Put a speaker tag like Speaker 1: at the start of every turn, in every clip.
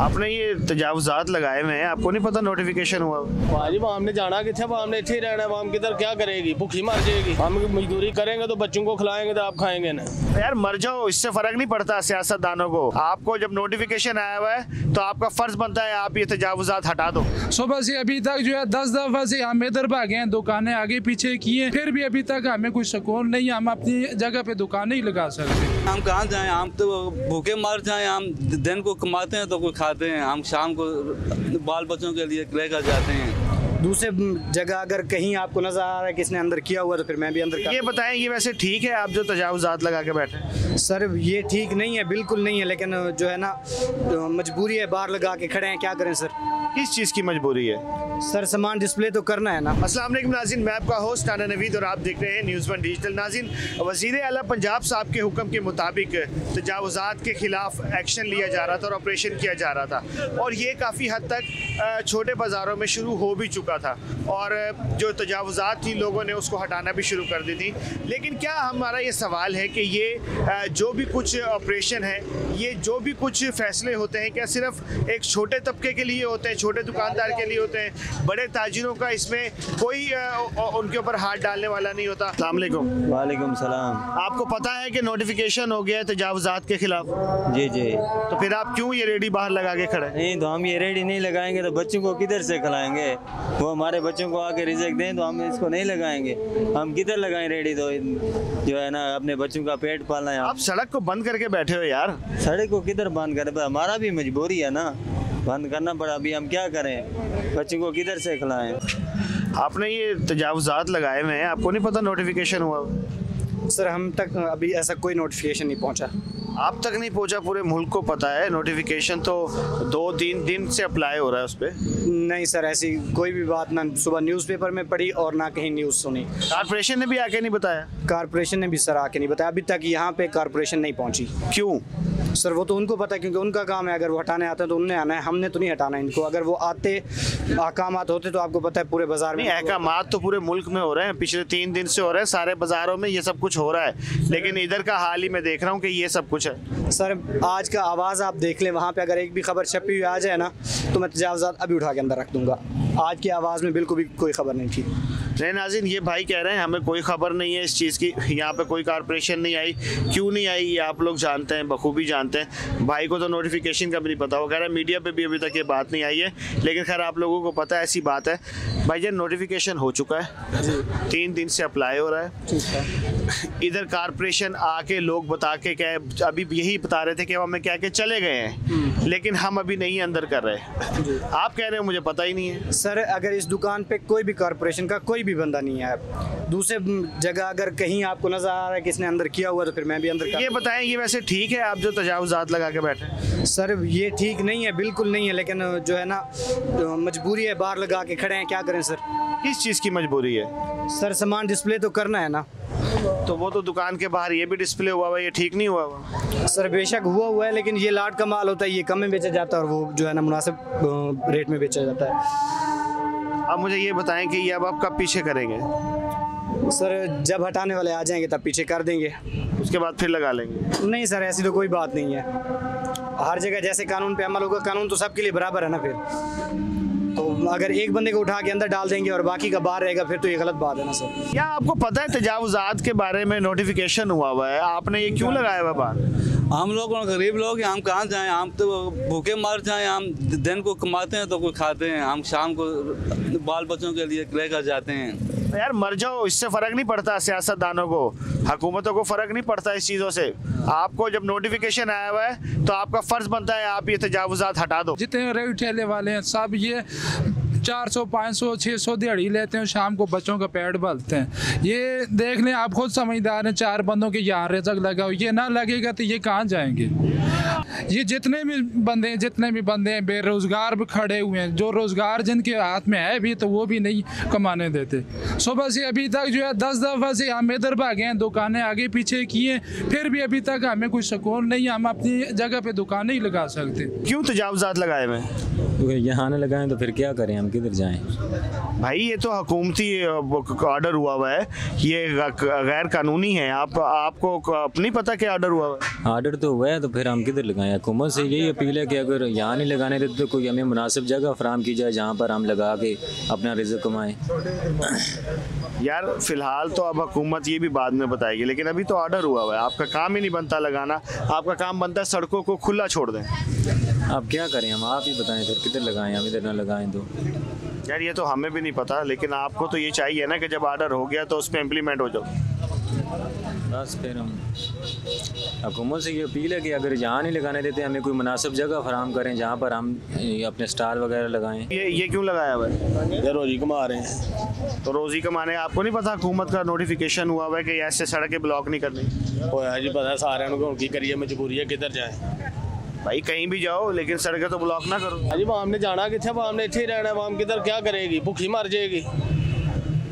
Speaker 1: आपने ये तजावजात लगाए हुए हैं आपको नहीं पता नोटिफिकेशन हुआ?
Speaker 2: भाजी वाम ने जाना किथे? वाम ने इतने ही रहना वाम किधर क्या करेगी? भूखी मर जाएगी। हम मजदूरी करेंगे तो बच्चों को खिलाएँगे तो आप खाएँगे ना।
Speaker 1: यार मर जाओ इससे फ़र्क नहीं पड़ता सियासतदानों को। आपको जब नोटिफिकेशन आया हुआ है तो आपका फ़र्ज़ बनता है आप ये तजावजात हटा दो।
Speaker 3: सुबह से अभी तक जो है दस दफ़ा से हम इधर भागे हैं दुकानें आगे पीछे किए फिर भी अभी तक हमें कोई सुकून नहीं हम अपनी जगह पे दुकान नहीं लगा सकते।
Speaker 4: हम कहाँ जाए? हम तो भूखे मर जाए हम दिन को कमाते हैं तो कोई खाते हैं हम शाम को बाल बच्चों के लिए लेकर जाते हैं।
Speaker 5: दूसरे जगह अगर कहीं आपको नज़र आ रहा है किसने अंदर किया हुआ तो फिर मैं भी अंदर
Speaker 1: ये बताएँ ये वैसे ठीक है आप जो तजावजात लगा के बैठे
Speaker 5: सर ये ठीक नहीं है बिल्कुल नहीं है लेकिन जो है ना मजबूरी है बाहर लगा के खड़े हैं क्या करें सर?
Speaker 1: किस चीज़ की मजबूरी है?
Speaker 5: सर सामान डिस्प्ले तो करना है ना।
Speaker 1: असल नाजिन मैं आपका होस्ट नाना नवीद और आप देख रहे हैं न्यूज़ वन डिजिटल नाजिन वज़ीर अला पंजाब साहब के हुक्म के मुताबिक तजावजात के खिलाफ एक्शन लिया जा रहा था और ऑपरेशन किया जा रहा था। और ये काफ़ी हद तक छोटे बाज़ारों में शुरू हो भी चुका था और जो तजावजात थी लोगों ने उसको हटाना भी शुरू कर दी थी। लेकिन क्या हमारा ये सवाल है कि ये जो भी कुछ ऑपरेशन है ये जो भी कुछ फैसले होते हैं क्या सिर्फ़ एक छोटे तबके के लिए होते हैं छोटे दुकानदार के लिए होते हैं? बड़े ताजिरों का इसमें कोई उनके ऊपर हाथ डालने वाला नहीं होता। अलैक्म
Speaker 6: वालेकुम सलाम।
Speaker 1: आपको पता है कि नोटिफिकेशन हो गया है तजावजात के खिलाफ?
Speaker 6: जी जी।
Speaker 1: तो फिर आप क्यों ये रेडी बाहर लगा के खड़े
Speaker 6: नहीं तो हम ये रेडी नहीं लगाएँगे तो बच्चों को किधर से खिलाएँगे? वो हमारे बच्चों को आके रिजेक्ट दें तो हम इसको नहीं लगाएँगे। हम किधर लगाएँ रेडी तो जो है ना अपने बच्चों का पेट पालना है।
Speaker 1: आप सड़क को बंद करके बैठे हो यार।
Speaker 6: सड़क को किधर बंद करें? हमारा भी मजबूरी है ना। बंद करना पड़ा अभी हम क्या करें? बच्चों को किधर से खिलाएँ?
Speaker 1: आपने ये तजावजात लगाए हुए हैं आपको नहीं पता नोटिफिकेशन हुआ?
Speaker 5: सर हम तक अभी ऐसा कोई नोटिफिकेशन नहीं पहुँचा।
Speaker 1: आप तक नहीं पहुँचा पूरे मुल्क को पता है। नोटिफिकेशन तो दो तीन दिन से अप्लाई हो रहा है उस पर
Speaker 5: नहीं सर ऐसी कोई भी बात ना सुबह न्यूज़पेपर में पढ़ी और ना कहीं न्यूज़ सुनी।
Speaker 1: कारपोरेशन ने भी आके नहीं बताया?
Speaker 5: कारपोरेशन ने भी सर आके नहीं बताया। अभी तक यहाँ पे कारपोरेशन नहीं पहुँची।
Speaker 1: क्यों?
Speaker 5: सर वो तो उनको पता है क्योंकि उनका काम है अगर वो हटाने आते हैं तो उनने आना है। हमने तो नहीं हटाना इनको। अगर वो आते अहकाम होते तो आपको पता है पूरे बाज़ार में
Speaker 1: अहकाम तो पूरे मुल्क में हो रहे हैं। पिछले तीन दिन से हो रहे हैं। सारे बाजारों में ये सब कुछ हो रहा है। लेकिन इधर का हाल ही मैं देख रहा हूँ कि ये सब कुछ है।
Speaker 5: सर आज का आवाज़ आप देख लें वहाँ पे अगर एक भी खबर छपी हुई आ जाए ना तो मैं तजावजात अभी उठा के अंदर रख दूँगा। आज की आवाज़ में बिल्कुल भी कोई खबर नहीं थी।
Speaker 1: नहीं नाजिन ये भाई कह रहे हैं हमें कोई खबर नहीं है इस चीज़ की। यहाँ पे कोई कारपोरेशन नहीं आई। क्यों नहीं आई ये आप लोग जानते हैं बखूबी जानते हैं। भाई को तो नोटिफिकेशन का भी नहीं पता वो कह रहा है मीडिया पे भी अभी तक ये बात नहीं आई है। लेकिन खैर आप लोगों को पता है ऐसी बात है। भाई जान नोटिफिकेशन हो चुका है। तीन दिन से अप्लाई हो रहा है। इधर कारपोरेशन आके लोग बता के क्या अभी यही बता रहे थे कि हमें क्या के चले गए हैं लेकिन हम अभी नहीं अंदर कर रहे। आप कह रहे हो मुझे पता ही नहीं है।
Speaker 5: सर अगर इस दुकान पे कोई भी कारपोरेशन का कोई भी बंदा नहीं है दूसरे जगह अगर कहीं आपको नज़र आ रहा है किसने अंदर किया हुआ तो फिर मैं भी अंदर
Speaker 1: ये बताएँ ये वैसे ठीक है आप जो तजावजात लगा के बैठे
Speaker 5: सर ये ठीक नहीं है बिल्कुल नहीं है लेकिन जो है ना मजबूरी है बाहर लगा के खड़े हैं क्या करें सर?
Speaker 1: किस चीज़ की मजबूरी है?
Speaker 5: सर सामान डिस्प्ले तो करना है ना।
Speaker 1: तो वो तो दुकान के बाहर ये भी डिस्प्ले हुआ हुआ ये ठीक नहीं हुआ हुआ।
Speaker 5: सर बेशक हुआ हुआ है लेकिन ये लाट का माल होता है ये कम में बेचा जाता है और वो जो है ना मुनासिब रेट में बेचा जाता है।
Speaker 1: अब मुझे ये बताएँ कि ये अब आप कब पीछे करेंगे?
Speaker 5: सर जब हटाने वाले आ जाएँगे तब पीछे कर देंगे।
Speaker 1: उसके बाद फिर लगा लेंगे।
Speaker 5: नहीं सर ऐसी तो कोई बात नहीं है। हर जगह जैसे कानून पे अमल होगा कानून तो सबके लिए बराबर है ना फिर। तो अगर एक बंदे को उठा के अंदर डाल देंगे और बाकी का बाहर रहेगा फिर तो ये गलत बात है ना सर।
Speaker 1: क्या आपको पता है तजावजात के बारे में नोटिफिकेशन हुआ हुआ है? आपने ये क्यों लगाया हुआ बाहर
Speaker 4: हम लोग गरीब लोग हैं हम कहाँ जाएँ हम तो भूखे मर जाएँ हम दिन को कमाते हैं तो कोई खाते हैं हम शाम को बाल बच्चों के लिए लेकर जाते हैं।
Speaker 1: यार मर जाओ, इससे फ़र्क नहीं पड़ता सियासतदानों को। हुकूमतों को फ़र्क नहीं पड़ता इस चीज़ों से। आपको जब नोटिफिकेशन आया हुआ है तो आपका फ़र्ज़ बनता है आप ये तजावजात हटा दो।
Speaker 3: जितने रेट ठेले वाले हैं, सब ये चार सौ, पाँच सौ छः सौ दिहाड़ी लेते हैं शाम को बच्चों का पेट भरते हैं। ये देख लें आप खुद समझदार हैं, चार बंदों के यहाँ रिजक लगा हो। ये ना लगेगा तो ये कहाँ जाएँगे? ये जितने भी बंदे हैं जितने भी बंदे हैं बेरोजगार भी खड़े हुए हैं। जो रोज़गार जिनके हाथ में है भी तो वो भी नहीं कमाने देते। सुबह से अभी तक जो है दस दफ़ा से हम इधर भागे हैं दुकानें आगे पीछे की हैं फिर भी अभी तक हमें कोई सुकून नहीं हम अपनी जगह पे दुकान नहीं लगा सकते।
Speaker 1: क्यों तजावजात लगाए हुए
Speaker 6: यहाँ ना लगाएँ तो फिर क्या करें हम किधर जाएँ?
Speaker 1: भाई ये तो हुकूमती ऑर्डर हुआ हुआ है। ये गैर कानूनी है। आप आपको नहीं पता क्या ऑर्डर हुआ हुआ है?
Speaker 6: आर्डर तो हुआ है तो फिर हम किधर लगाएँ? हुकूमत से यही अपील है कि अगर यहाँ नहीं लगाने देते तो कोई हमें मुनासिब जगह फराम की जाए जहाँ पर हम लगा के अपना रिजक कमाएँ।
Speaker 1: यार फ़िलहाल तो अब हुकूमत ये भी बाद में बताएगी लेकिन अभी तो ऑर्डर हुआ हुआ है। आपका काम ही नहीं बनता लगाना। आपका काम बनता है सड़कों को खुला छोड़ दें।
Speaker 6: अब क्या करें? हम आप ही बताएँ फिर किधर लगाएँ हम इधर ना लगाएँ तो।
Speaker 1: यार ये तो हमें भी नहीं पता लेकिन आपको तो ये चाहिए ना कि जब ऑर्डर हो गया तो उस पर इम्प्लीमेंट हो जाओ।
Speaker 6: बस फिर हम हुकूमत से ये अपील है कि अगर यहाँ नहीं लगाने देते हमें कोई मुनासिब जगह फराम करें जहाँ पर हम अपने स्टाल वगैरह लगाएँ।
Speaker 1: ये ये क्यों लगाया हुआ है?
Speaker 2: ये रोजी कमा रहे हैं।
Speaker 1: तो रोजी कमाने आपको नहीं पता हुकूमत का नोटिफिकेशन हुआ हुआ है कि ऐसे सड़कें ब्लॉक नहीं करनी?
Speaker 2: होया जी पता सारे को की करिए मजबूरी है किधर जाए?
Speaker 1: भाई कहीं भी जाओ लेकिन सड़कें तो ब्लॉक ना करो।
Speaker 2: अजी वाम ने जाना कितने वाम ने इतने ही रहना वाम किधर क्या करेगी? भूखी मर जाएगी।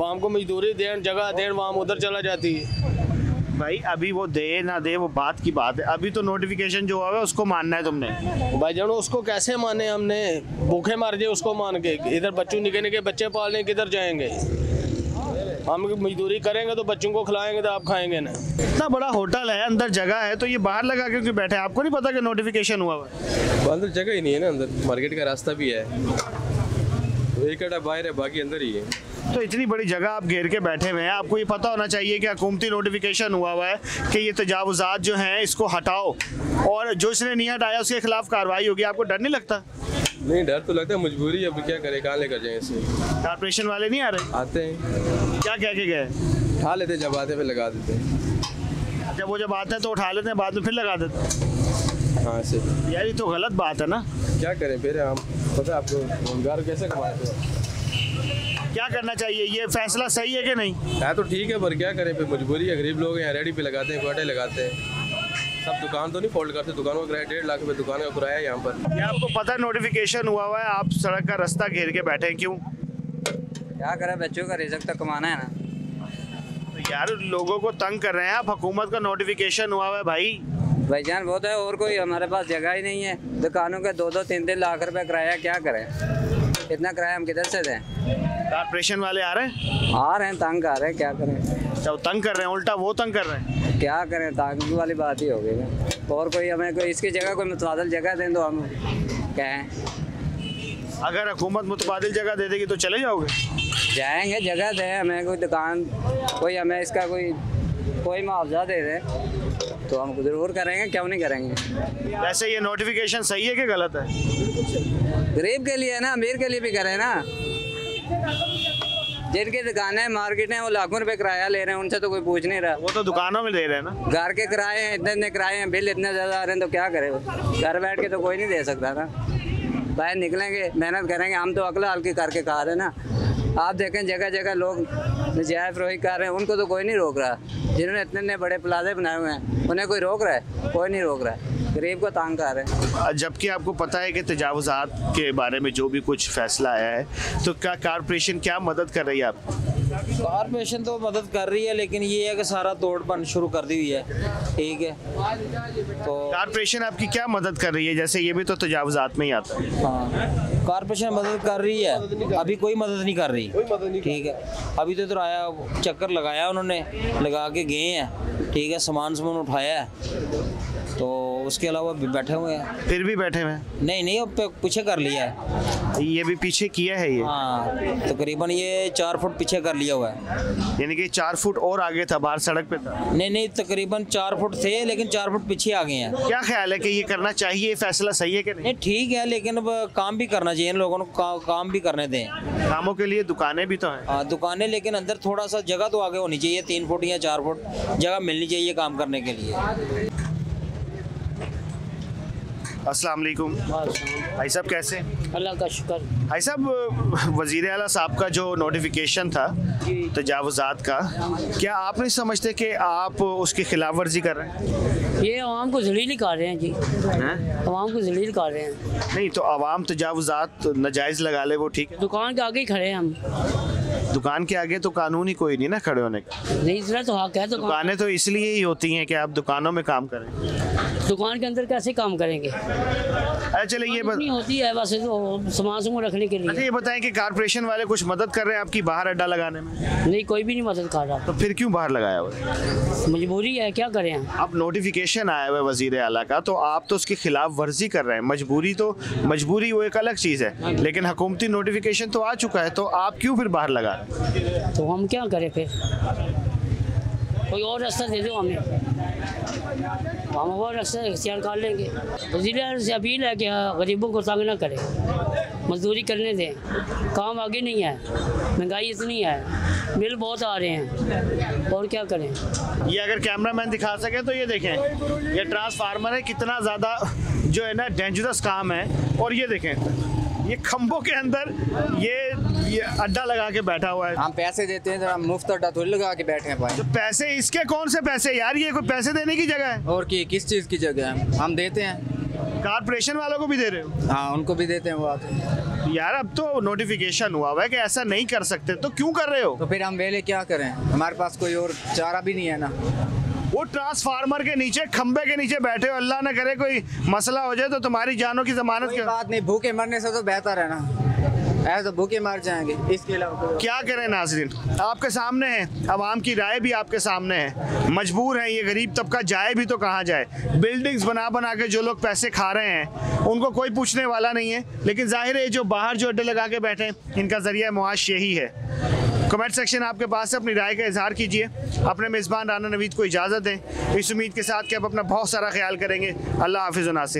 Speaker 2: वाम को मजदूरी देन जगह देन वाम उधर चला जाती है।
Speaker 1: भाई अभी वो दे ना दे वो बात की बात है। अभी तो नोटिफिकेशन जो हुआ है उसको मानना है तुमने।
Speaker 2: भाई जानो उसको कैसे माने हमने? भूखे मार जाए उसको मान के। इधर बच्चों निके निके बच्चे पालने किधर जाएँगे? हम मजदूरी करेंगे तो बच्चों को खिलाएँगे तो आप खाएँगे ना।
Speaker 1: इतना बड़ा होटल है अंदर जगह है तो ये बाहर लगा के क्यों बैठे आपको नहीं पता कि नोटिफिकेशन हुआ हुआ है?
Speaker 7: अंदर जगह ही नहीं है ना अंदर मार्केट का रास्ता भी है। तो एक बाहर है बाकी अंदर ही है।
Speaker 1: तो इतनी बड़ी जगह आप घेर के बैठे हुए हैं। आपको ये पता होना चाहिए कि हुकूमती नोटिफिकेशन हुआ हुआ है कि ये तजावुजात जो हैं इसको हटाओ। और जो इसने नहीं हटाया उसके खिलाफ कार्रवाई होगी। आपको डर नहीं लगता?
Speaker 7: नहीं डर तो लगता है। मजबूरी अब क्या करें? कहाँ लेकर जाए इसे?
Speaker 1: कारपोरेशन वाले नहीं आ रहे?
Speaker 7: आते हैं।
Speaker 1: क्या कह के गए?
Speaker 7: उठा लेते जब आते फिर लगा देते
Speaker 1: जब वो जब आते हैं तो उठा लेते हैं। बाद में फिर लगा देते हैं।
Speaker 7: हाँ से
Speaker 1: यार ये तो गलत बात है ना।
Speaker 7: क्या करें? फिर हम पता है आपको रोज़गार कैसे कमाते हैं?
Speaker 1: क्या करना चाहिए? ये फैसला सही है कि नहीं?
Speaker 7: है तो ठीक है पर क्या करें? फिर मजबूरी है गरीब लोग हैं रेडी पे लगाते हैं क्वाटे लगाते हैं। सब दुकान तो नहीं फोल्ड करते दुकानों का किराया डेढ़ लाख रुपये दुकान का किराया है यहाँ पर।
Speaker 1: क्या आपको पता है नोटिफिकेशन हुआ हुआ है आप सड़क का रास्ता घेर के बैठे हैं क्यों?
Speaker 8: क्या करें? बच्चों का रिजक तो कमाना है ना।
Speaker 1: तो यार लोगों को तंग कर रहे हैं आप हुकूमत का नोटिफिकेशन हुआ हुआ है भाई।
Speaker 8: भाईजान बहुत है और कोई हमारे पास जगह ही नहीं है। दुकानों के दो दो तीन तीन लाख रुपए किराया क्या करें? इतना किराया हम किधर से दें?
Speaker 1: कारपोरेशन वाले आ रहे हैं?
Speaker 8: आ रहे हैं तंग आ रहे हैं क्या करें?
Speaker 1: अच्छा वो तंग कर रहे हैं उल्टा वो तंग कर रहे हैं?
Speaker 8: क्या करें तंग वाली बात ही होगी ना। और कोई हमें कोई इसकी जगह कोई मुतबादल जगह दें तो हम कहें।
Speaker 1: अगर हुकूमत मुतबादिल जगह दे देगी तो चले जाओगे?
Speaker 8: जाएँगे जगह दें हमें कोई दुकान कोई हमें इसका कोई कोई मुआवजा दे दें तो हम ज़रूर करेंगे क्यों नहीं करेंगे?
Speaker 1: वैसे ये नोटिफिकेशन सही है कि गलत है?
Speaker 8: गरीब के लिए है ना अमीर के लिए भी करें ना। जिनकी दुकानें मार्केट है वो लाखों रुपए किराया ले रहे हैं उनसे तो कोई पूछ नहीं रहा।
Speaker 1: वो तो दुकानों में दे रहे हैं ना।
Speaker 8: घर के किराए हैं इतने इतने किराए हैं बिल इतने ज़्यादा आ रहे हैं तो क्या करें घर बैठ के तो कोई नहीं दे सकता ना। बाहर निकलेंगे मेहनत करेंगे हम तो अकला हल्की करके खा रहे हैं ना। आप देखें जगह जगह लोग नजायज फरोही कर रहे हैं उनको तो कोई नहीं रोक रहा। जिन्होंने इतने इतने बड़े प्लाजे बनाए हुए हैं उन्हें कोई रोक रहा है? कोई नहीं रोक रहा। है गरीब को तंग कर रहे हैं।
Speaker 1: जबकि आपको पता है कि तजावुजात के बारे में जो भी कुछ फैसला आया है तो क्या कारपोरेशन क्या मदद कर रही है आप?
Speaker 9: कारपोरेशन तो मदद कर रही है लेकिन ये है कि सारा तोड़ तोड़पन शुरू कर दी हुई है। ठीक है? तो
Speaker 1: कारपोरेशन आपकी क्या मदद कर रही है? जैसे ये भी तो तजावुजात में ही आता है।
Speaker 9: हाँ। कारपोरेशन मदद कर रही है? अभी कोई मदद नहीं कर रही। ठीक है? अभी तो इधर आया चक्कर लगाया उन्होंने लगा के गए हैं। ठीक है? सामान सामान उठाया है। तो उसके अलावा भी बैठे हुए हैं।
Speaker 1: फिर भी बैठे हुए हैं?
Speaker 9: नहीं नहीं अब पीछे कर लिया है।
Speaker 1: ये भी पीछे किया है ये?
Speaker 9: हाँ तकरीबन तो ये चार फुट पीछे कर लिया हुआ है।
Speaker 1: यानी कि चार फुट और आगे था बाहर सड़क पे था?
Speaker 9: नहीं नहीं तकरीबन चार फुट थे लेकिन चार फुट पीछे आ गए हैं।
Speaker 1: क्या ख्याल है कि ये करना चाहिए फैसला सही है कि नहीं?
Speaker 9: नहीं ठीक है लेकिन अब काम भी करना चाहिए इन लोगों को का, काम भी करने दें।
Speaker 1: कामों के लिए दुकानें भी तो हैं।
Speaker 9: हाँ दुकानें लेकिन अंदर थोड़ा सा जगह तो आगे होनी चाहिए तीन फुट या चार फुट जगह मिलनी चाहिए काम करने के लिए।
Speaker 1: अस्सलाम वालेकुम भाई साहब कैसे?
Speaker 10: अल्लाह का शुक्र।
Speaker 1: भाई साहब वज़ीर अला साहब का जो नोटिफिकेशन था तजावज़ात का क्या आप नहीं समझते कि आप उसकी खिलाफ वर्जी कर रहे हैं?
Speaker 10: ये आवाम को जलील कर रहे हैं जी। आवाम को जलील कर रहे हैं।
Speaker 1: नहीं तो आवाम तजावुजात नजायज़ लगा ले वो ठीक है।
Speaker 10: दुकान के आगे ही खड़े हैं हम।
Speaker 1: दुकान के आगे तो कानून ही कोई नहीं ना खड़े होने का।
Speaker 10: नहीं तो हक है तो
Speaker 1: दुकानें तो इसलिए ही होती हैं कि आप दुकानों में काम करें।
Speaker 10: दुकान के अंदर कैसे काम करेंगे?
Speaker 1: अच्छा चलिए ये बत...
Speaker 10: नहीं होती है बस तो सामान समूह रखने के
Speaker 1: अच्छा
Speaker 10: लिए।
Speaker 1: ये बताएँ कि कारपोरेशन वाले कुछ मदद कर रहे हैं आपकी बाहर अड्डा लगाने में?
Speaker 10: नहीं कोई भी नहीं मदद कर रहा।
Speaker 1: तो फिर क्यों बाहर लगाया हुआ
Speaker 10: मजबूरी है क्या करें
Speaker 1: अब नोटिफिकेशन आया हुआ है वज़ीर आला का तो आप तो उसकी खिलाफ वर्जी कर रहे हैं। मजबूरी तो मजबूरी वो एक अलग चीज़ है लेकिन हुकूमती नोटिफिकेशन तो आ चुका है तो आप क्यों फिर बाहर लगा हैं?
Speaker 10: तो हम क्या करें फिर? कोई और रास्ता दे दो हमें। तो हम और रास्ता इख्तियार कर लेंगे। वज़ीर से अपील है कि हाँ, गरीबों को तंग ना करें। मजदूरी करने दें। काम आगे नहीं है महँगाई इतनी है। बिल बहुत आ रहे हैं। और क्या करें?
Speaker 1: ये अगर कैमरामैन दिखा सके तो ये देखें। ये ट्रांसफार्मर है कितना ज़्यादा जो है ना डेंजरस काम है। और ये देखें। ये खंभों के अंदर ये ये अड्डा लगा के बैठा हुआ है।
Speaker 11: हम पैसे देते हैं तो हम मुफ़्त अड्डा थोड़ी लगा के बैठे हैं
Speaker 1: तो पैसे इसके कौन से पैसे? यार ये कोई पैसे देने की जगह है?
Speaker 11: और की किस चीज़ की जगह है? हम देते हैं।
Speaker 1: कारपोरेशन वालों को भी दे रहे हो?
Speaker 11: हाँ उनको भी देते हैं वो आके
Speaker 1: यार अब तो नोटिफिकेशन हुआ हुआ है कि ऐसा नहीं कर सकते। तो क्यों कर रहे हो?
Speaker 11: तो फिर हम वेले क्या करें? हमारे पास कोई और चारा भी नहीं है ना।
Speaker 1: वो ट्रांसफार्मर के नीचे खंबे के नीचे बैठे हो अल्लाह न करे कोई मसला हो जाए तो तुम्हारी जानों की जमानत
Speaker 11: कोई
Speaker 1: क्यों?
Speaker 11: बात नहीं भूखे मरने से तो बेहतर है ना। ऐसे तो भूखे मर जाएँगे इसके अलावा
Speaker 1: क्या करें नाजरीन? आपके सामने है आवाम की राय भी आपके सामने है। मजबूर हैं ये गरीब तबका जाए भी तो कहाँ जाए। बिल्डिंग्स बना बना के जो लोग पैसे खा रहे हैं उनको कोई पूछने वाला नहीं है। लेकिन ज़ाहिर है जो बाहर जो अड्डे लगा के बैठे हैं इनका ज़रिया मुआश यही है। कमेंट सेक्शन आपके पास है, अपनी राय का इजहार कीजिए। अपने मेज़बान राना नवीद को इजाज़त दें। इस उम्मीद के साथ कि आप अपना बहुत सारा ख्याल करेंगे। अल्लाह हाफिज़ नासिर।